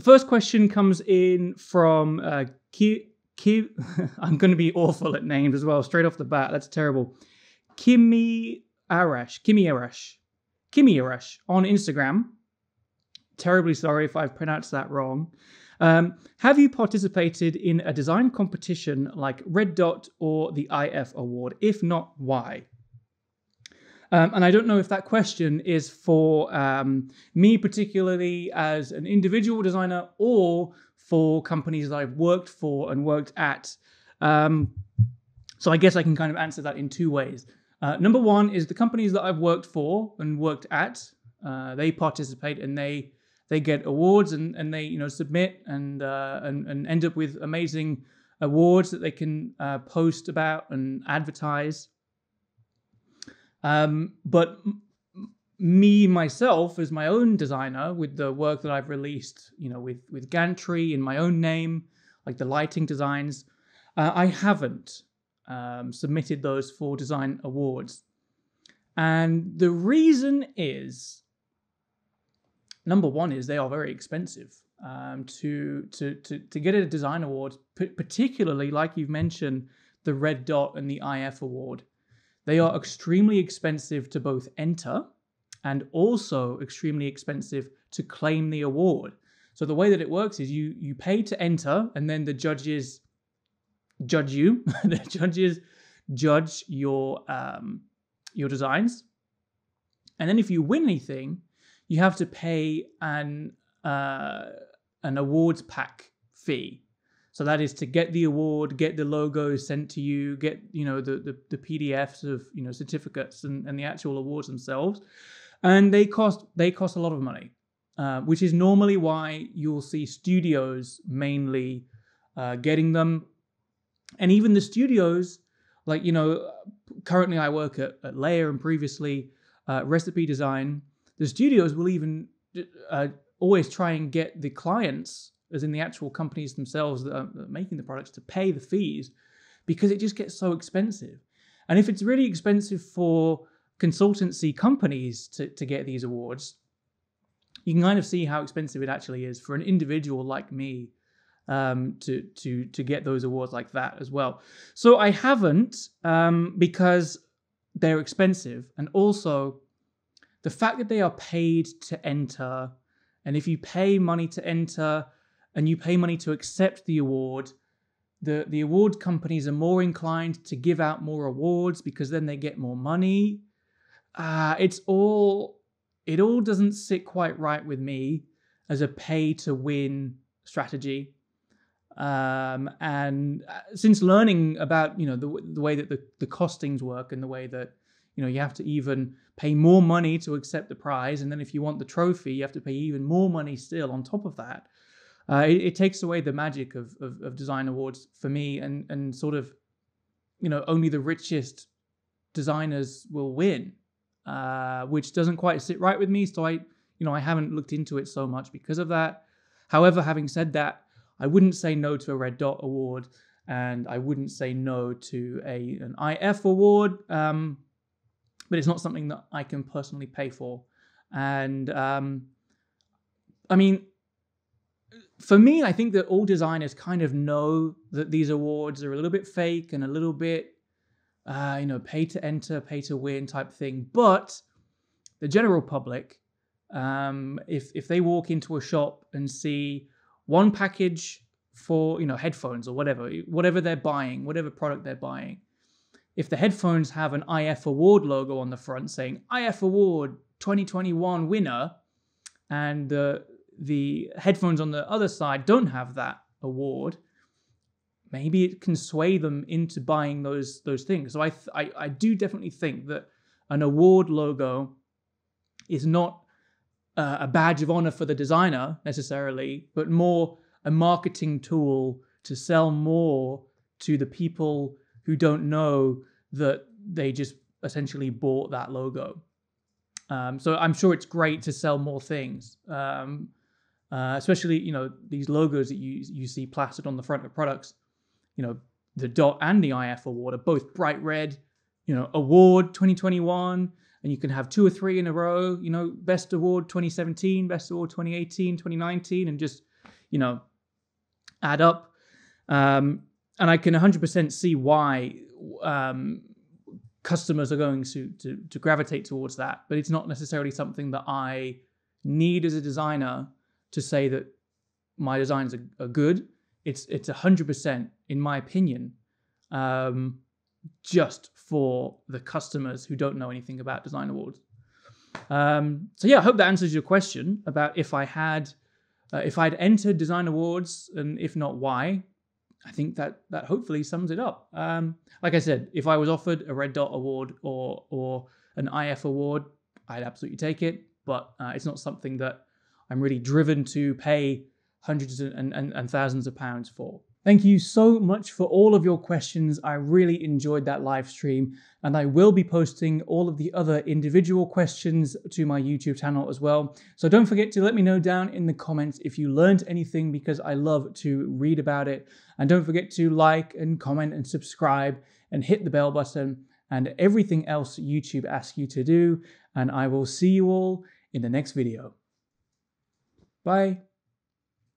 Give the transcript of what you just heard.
the first question comes in from uh, Ki. I'm going to be awful at names as well, straight off the bat. That's terrible. Kimi Arash. Kimi Arash. Kimi Arash on Instagram. Terribly sorry if I've pronounced that wrong. Um, have you participated in a design competition like Red Dot or the IF Award? If not, why? Um, and I don't know if that question is for um, me, particularly as an individual designer, or for companies that I've worked for and worked at. Um, so I guess I can kind of answer that in two ways. Uh, number one is the companies that I've worked for and worked at, uh, they participate and they they get awards and, and they you know submit and, uh, and and end up with amazing awards that they can uh, post about and advertise. Um, but me myself as my own designer with the work that I've released, you know, with with Gantry in my own name, like the lighting designs, uh, I haven't um, submitted those for design awards, and the reason is number one is they are very expensive um, to, to to to get a design award, particularly like you've mentioned the Red Dot and the IF award. They are extremely expensive to both enter and also extremely expensive to claim the award. So the way that it works is you you pay to enter and then the judges judge you. the judges judge your um, your designs. And then if you win anything, you have to pay an uh, an awards pack fee. So that is to get the award, get the logo sent to you, get you know the the, the PDFs of you know certificates and, and the actual awards themselves, and they cost they cost a lot of money, uh, which is normally why you'll see studios mainly uh, getting them, and even the studios, like you know, currently I work at, at Leia and previously uh, Recipe Design. The studios will even uh, always try and get the clients as in the actual companies themselves that are making the products, to pay the fees because it just gets so expensive. And if it's really expensive for consultancy companies to, to get these awards, you can kind of see how expensive it actually is for an individual like me um, to to to get those awards like that as well. So I haven't um, because they're expensive, and also the fact that they are paid to enter, and if you pay money to enter, and you pay money to accept the award, the, the award companies are more inclined to give out more awards because then they get more money. Uh, it's all, it all doesn't sit quite right with me as a pay to win strategy. Um, and uh, since learning about, you know, the, the way that the, the costings work and the way that, you know, you have to even pay more money to accept the prize. And then if you want the trophy, you have to pay even more money still on top of that uh, it, it, takes away the magic of, of, of design awards for me, and and sort of, you know, only the richest designers will win, uh, which doesn't quite sit right with me. So I, you know, I haven't looked into it so much because of that. However, having said that, I wouldn't say no to a Red Dot award, and I wouldn't say no to a an IF award. Um, but it's not something that I can personally pay for, and um, I mean, for me, I think that all designers kind of know that these awards are a little bit fake and a little bit, uh, you know, pay to enter, pay to win type thing. But the general public, um, if if they walk into a shop and see one package for you know headphones or whatever, whatever they're buying, whatever product they're buying, if the headphones have an IF Award logo on the front saying IF Award 2021 winner, and the the headphones on the other side don't have that award, maybe it can sway them into buying those those things. So I th- I, I do definitely think that an award logo is not uh, a badge of honor for the designer necessarily, but more a marketing tool to sell more to the people who don't know that they just essentially bought that logo. Um, so I'm sure it's great to sell more things. Um, uh, especially you know these logos that you you see plastered on the front of products. You know the dot and the IF award are both bright red. You know award 2021, and you can have two or three in a row. You know best award 2017, best award 2018, 2019, and just you know, add up. Um, and I can 100% see why um, customers are going to, to, to gravitate towards that. But it's not necessarily something that I need as a designer to say that my designs are, are good. It's it's 100% in my opinion, um, just for the customers who don't know anything about design awards. Um, so yeah, I hope that answers your question about if I had uh, if I'd entered design awards and if not why. I think that that hopefully sums it up. Um, like I said, if I was offered a Red Dot Award or or an IF award, I'd absolutely take it. But uh, it's not something that I'm really driven to pay hundreds and, and, and thousands of pounds for. Thank you so much for all of your questions. I really enjoyed that live stream, and I will be posting all of the other individual questions to my YouTube channel as well. So don't forget to let me know down in the comments if you learned anything because I love to read about it. And don't forget to like and comment and subscribe and hit the bell button and everything else YouTube asks you to do. And I will see you all in the next video. Bye.